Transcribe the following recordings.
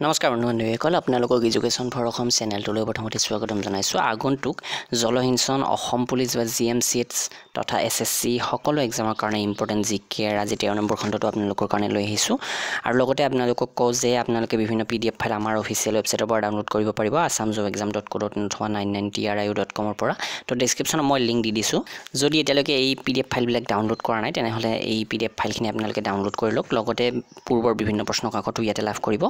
নমস্কাৰ বন্ধু বান্ধৱীসকল আপোনালোকক এডুকেশ্যন ফৰ অসম চেনেলটোলৈ প্ৰথমতে স্বাগতম জনাইছোঁ। আগন্তুক জলসিঞ্চন অসম পুলিচ বা জি এম চি এইচ তথা এছ এছ চি সকলো এক্সামৰ কাৰণে ইম্পৰ্টেণ্ট জি কে আজি তেৰ নম্বৰ খণ্ডটো আপোনালোকৰ কাৰণে লৈ আহিছোঁ। আৰু লগতে আপোনালোকক কওঁ যে আপোনালোকে বিভিন্ন পি ডি এফ ফাইল আমাৰ অফিচিয়েল ৱেবছাইটৰ পৰা ডাউনলোড কৰিব পাৰিব Assam job exam dot co dot অথবা nine nine T R I U dot কমৰ পৰা। তো ডেছক্ৰিপশ্যনত মই লিংক দি দিছোঁ। যদি এতিয়ালৈকে এই পি ডি এফ ফাইলবিলাক ডাউনলোড কৰা নাই তেনেহ'লে এই পি ডি এফ ফাইলখিনি আপোনালোকে ডাউনলোড কৰি লওক। লগতে পূৰ্বৰ বিভিন্ন প্ৰশ্ন কাকতো ইয়াতে লাভ কৰিব।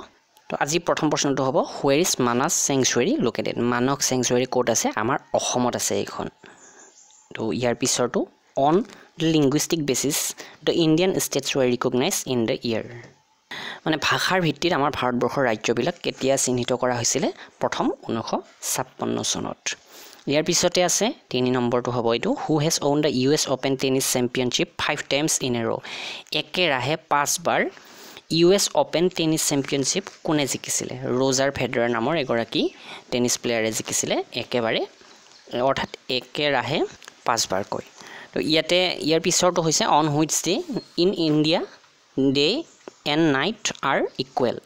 তো আজি প্ৰথম প্ৰশ্নটো হ'ব where is Manas sanctuary located Manas sanctuary ক'ত আছে? আমাৰ অসমত আছে এইখন। তো ইয়াৰ পিছৰটো on the linguistic basis the Indian states were recognise in the year মানে ভাষাৰ ভিত্তিত আমাৰ ভাৰতবৰ্ষৰ ৰাজ্যবিলাক কেতিয়া চিহ্নিত কৰা হৈছিলে? প্ৰথম ঊনৈছশ ছাপন্ন চনত। ইয়াৰ পিছতে আছে তিনি নম্বৰটো হ'ব এইটো who has won the U S open tennis championship five times in a row' একেৰাহে পাঁচবাৰ U S open tennis championship কোনে জিকিছিলে? ৰজাৰ ফেডাৰ নামৰ এগৰাকী টেনিছ প্লেয়াৰে জিকিছিলে একেবাৰে অৰ্থাৎ একেৰাহে পাঁচবাৰকৈ। তো ইয়াতে ইয়াৰ পিছৰটো হৈছে on which day in India day and night are equal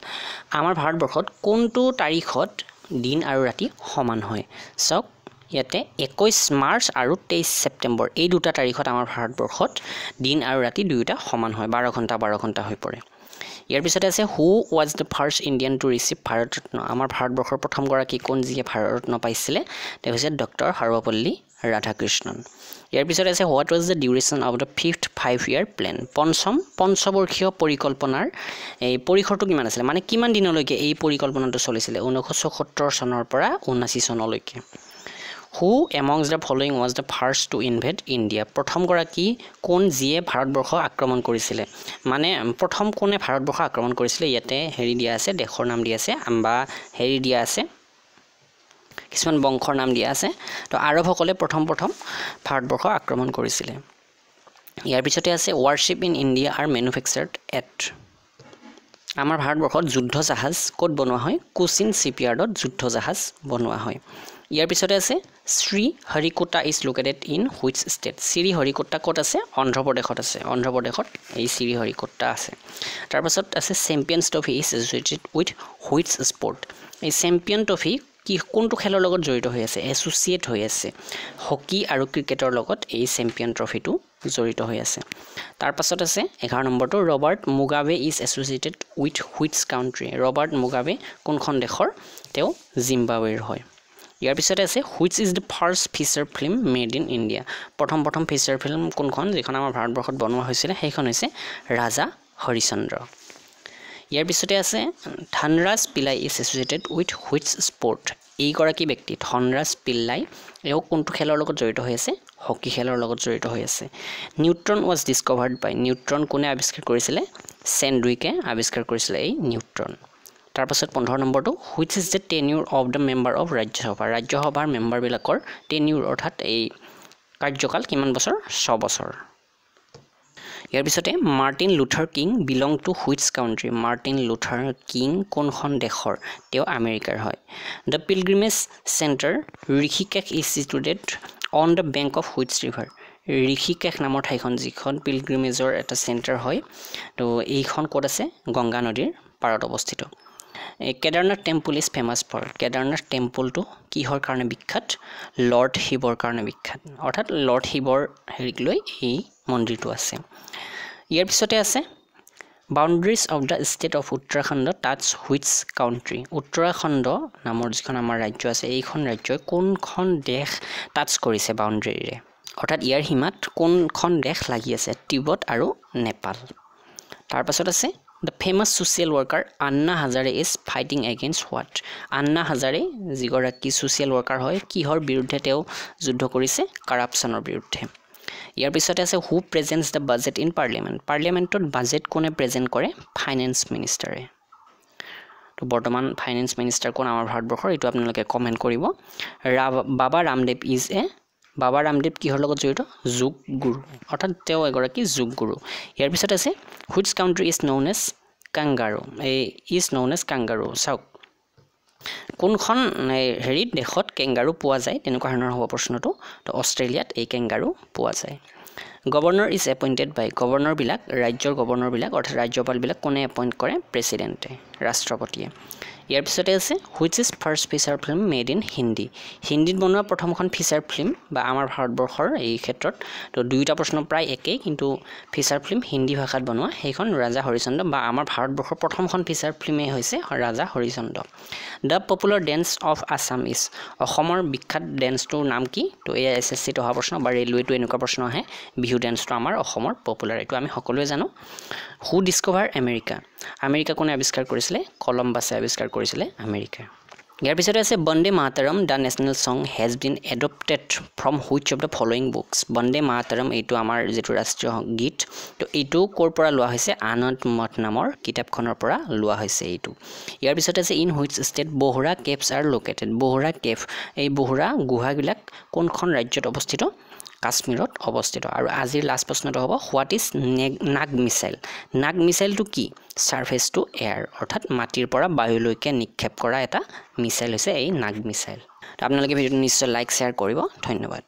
আমাৰ ভাৰতবৰ্ষত কোনটো তাৰিখত দিন আৰু ৰাতি সমান হয়? চাওক ইয়াতে একৈছ মাৰ্চ আৰু তেইছ ছেপ্টেম্বৰ। এই দুটা তাৰিখত আমাৰ ভাৰতবৰ্ষত দিন আৰু ৰাতি দুয়োটা সমান হয়। বাৰ ঘণ্টা বাৰ ঘণ্টা হৈ পৰে। ইয়াৰ পিছতে আছে who was the first Indian to receive Bharat Ratna আমাৰ ভাৰতবৰ্ষৰ প্ৰথমগৰাকী কোন যিয়ে ভাৰতৰত্ন পাইছিলে? তেওঁ হৈছে ডক্টৰ সৰ্বপল্লী ৰাধাকৃষ্ণন। ইয়াৰ পিছতে আছে what was the duration of the fifth five year plan পঞ্চম পঞ্চবৰ্ষীয় পৰিকল্পনাৰ এই পৰিসৰটো কিমান আছিলে? মানে কিমান দিনলৈকে এই পৰিকল্পনাটো চলিছিলে? ঊনৈছশ চৌসত্তৰ চনৰ পৰা ঊনাশী চনলৈকে। Who amongst the following was the first to invade India প্ৰথমগৰাকী কোন যিয়ে ভাৰতবৰ্ষ আক্ৰমণ কৰিছিলে? মানে প্ৰথম কোনে ভাৰতবৰ্ষ আক্ৰমণ কৰিছিলে? ইয়াতে হেৰি দিয়া আছে দেশৰ নাম দিয়া আছে বা হেৰি দিয়া আছে কিছুমান বংশৰ নাম দিয়া আছে। তো আৰৱসকলে প্ৰথম প্ৰথম ভাৰতবৰ্ষ আক্ৰমণ কৰিছিলে। ইয়াৰ পিছতে আছে warship in India are manufactured at আমাৰ ভাৰতবৰ্ষত যুদ্ধ জাহাজ ক'ত বনোৱা হয়? কোচিন শ্বিপয়াৰ্ডত যুদ্ধ জাহাজ বনোৱা হয়। ইয়াৰ পিছতে আছে Sriharikota is located in which state Sriharikota ক'ত আছে? অন্ধ্ৰপ্ৰদেশত আছে। অন্ধ্ৰপ্ৰদেশত এই শ্ৰী হৰিকোটা আছে। তাৰপাছত আছে champions trophy is associated with which sport এই চেম্পিয়ন ট্ৰফি কি কোনটো খেলৰ লগত জড়িত হৈ আছে? এছ'চিয়েট হৈ আছে। হকী আৰু ক্ৰিকেটৰ লগত এই চেম্পিয়ন ট্ৰফিটো জড়িত হৈ আছে। তাৰপাছত আছে এঘাৰ নম্বৰটো Robert Mugabe is associated with which country Robert Mugabe কোনখন দেশৰ? তেওঁ জিম্বাৱেৰ হয়। ইয়াৰ পিছতে আছে which is the first feature film made in India প্ৰথম প্ৰথম ফিচাৰ ফিল্ম কোনখন যিখন আমাৰ ভাৰতবৰ্ষত বনোৱা হৈছিলে সেইখন হৈছে ৰাজা হৰিচন্দ্ৰ ইয়াৰ পিছতে আছে Dhanraj Pillai is associated with which sport এইগৰাকী ব্যক্তি ধনৰাজ পিল্লাই এওঁ কোনটো খেলৰ লগত জড়িত হৈ আছে? হকী খেলৰ লগত জড়িত হৈ আছে। Neutron was discovered by neutron কোনে আৱিষ্কাৰ কৰিছিলে? চেণ্ডুইকে আৱিষ্কাৰ কৰিছিলে এই নিউট্ৰন। তাৰপাছত পোন্ধৰ নম্বৰটো which is the tenure of the member of Rajya Sabha ৰাজ্যসভাৰ মেম্বাৰবিলাকৰ টেনিউৰ অৰ্থাৎ এই কাৰ্যকাল কিমান বছৰ? ছবছৰ ইয়াৰ পিছতে Martin Luther King belong to which country Martin Luther King কোনখন দেশৰ? তেওঁ আমেৰিকাৰ হয়। The pilgrimage centre Rishikesh is situated on the bank of which river. Rishikesh নামৰ ঠাইখন যিখন পিলগ্ৰিমেজৰ এটা চেণ্টাৰ হয় তো এইখন ক'ত আছে? গংগা নদীৰ পাৰত অৱস্থিত। Kedarnath temple is famous for Kedarnath টেম্পলটো কিহৰ কাৰণে বিখ্যাত? লৰ্ড শিৱৰ কাৰণে বিখ্যাত। অৰ্থাৎ লৰ্ড শিৱৰ হেৰিক লৈ এই মন্দিৰটো আছে। ইয়াৰ পিছতে আছে boundaries of the state of Uttarakhand touch which country Uttarakhand নামৰ যিখন আমাৰ ৰাজ্য আছে এইখন ৰাজ্যই কোনখন দেশ টাচ কৰিছে বাউণ্ডেৰীৰে অৰ্থাৎ ইয়াৰ সীমাত কোনখন দেশ লাগি আছে? তিব্বত আৰু নেপাল। তাৰপাছত আছে the famous social worker Anna Hazare is fighting against what Anna Hazare যিগৰাকী ছ'চিয়েল ৱৰ্কাৰ হয় কিহৰ বিৰুদ্ধে তেওঁ যুদ্ধ কৰিছে? কাৰাপশ্যনৰ বিৰুদ্ধে। ইয়াৰ পিছতে আছে who presents the budget in parliament পাৰ্লিয়ামেণ্টত budget কোনে প্ৰেজেণ্ট কৰে? ফাইনেন্স মিনিষ্টাৰে তো বৰ্তমান ফাইনেন্স মিনিষ্টাৰ কোন আমাৰ ভাৰতবৰ্ষৰ? এইটো আপোনালোকে কমেণ্ট কৰিব। ৰা বাবা ৰামদেৱ ইজ এ বাবা ৰামদেৱ কিহৰ লগত জড়িত? যোগ গুৰু। অৰ্থাৎ তেওঁ এগৰাকী যোগ গুৰু। ইয়াৰ পিছত আছে which country is known as kangaroo এই ইজ ন'ন এজ কাংগাৰু চাওক কোনখন হেৰিত দেশত কেংগাৰু পোৱা যায়? তেনেকুৱা ধৰণৰ হ'ব প্ৰশ্নটো। তো অষ্ট্ৰেলিয়াত এই কেংগাৰু পোৱা যায়। গভৰ্ণৰ ইজ এপইণ্টেড বাই গভৰ্ণৰবিলাক ৰাজ্যৰ গভৰ্ণৰবিলাক অৰ্থাৎ ৰাজ্যপালবিলাক কোনে এপইণ্ট কৰে? প্ৰেচিডেণ্টে ৰাষ্ট্ৰপতিয়ে। ইয়াৰ পিছতে আছে which is first feature film made in Hindi হিন্দীত বনোৱা প্ৰথমখন ফিচাৰ ফিল্ম বা আমাৰ ভাৰতবৰ্ষৰ এই ক্ষেত্ৰত তো দুয়োটা প্ৰশ্ন প্ৰায় একেই কিন্তু ফিচাৰ ফিল্ম হিন্দী ভাষাত বনোৱা সেইখন ৰাজা হৰিচন্দ্ৰ বা আমাৰ ভাৰতবৰ্ষৰ প্ৰথমখন ফিচাৰ ফিল্মেই হৈছে Raja Harishchandra the popular dance of Assam is অসমৰ বিখ্যাত ডেন্সটোৰ নাম কি? তো এয়া এছ এছ চিত অহা প্ৰশ্ন বা ৰেলৱেটো এনেকুৱা প্ৰশ্ন আহে বিহু ডেন্সটো আমাৰ অসমৰ পপুলাৰ এইটো আমি সকলোৱে জানো। হু ডিস্কভাৰ আমেৰিকা আমেৰিকা কোনে আৱিষ্কাৰ কৰিছিলে? কলম্বাছে আৱিষ্কাৰ কৰিছিলে আমেৰিকা। ইয়াৰ পিছতে আছে Vande Mataram the national song has been adopted from which of the following books. Vande Mataram এইটো আমাৰ যিটো ৰাষ্ট্ৰীয় গীত তো এইটো ক'ৰ পৰা লোৱা হৈছে? আনন্দ মঠ নামৰ কিতাপখনৰ পৰা লোৱা হৈছে এইটো। ইয়াৰ পিছতে আছে in which state Borra caves are located. Borra cave এই বহোৰা গুহাবিলাক কোনখন ৰাজ্যত অৱস্থিত? কাশ্মীৰত অৱস্থিত আৰু আজিৰ লাষ্ট প্ৰশ্নটো হ'ব what is Nag missile? Nag মিছাইলটো কি? ছাৰ্ফেচ টু এয়াৰ অৰ্থাৎ মাটিৰ পৰা বায়ুলৈকে নিক্ষেপ কৰা এটা মিছাইল হৈছে এই নাগ মিছাইল। আপোনালোকে ভিডিঅ'টো নিশ্চয় লাইক শ্বেয়াৰ কৰিব। ধন্যবাদ।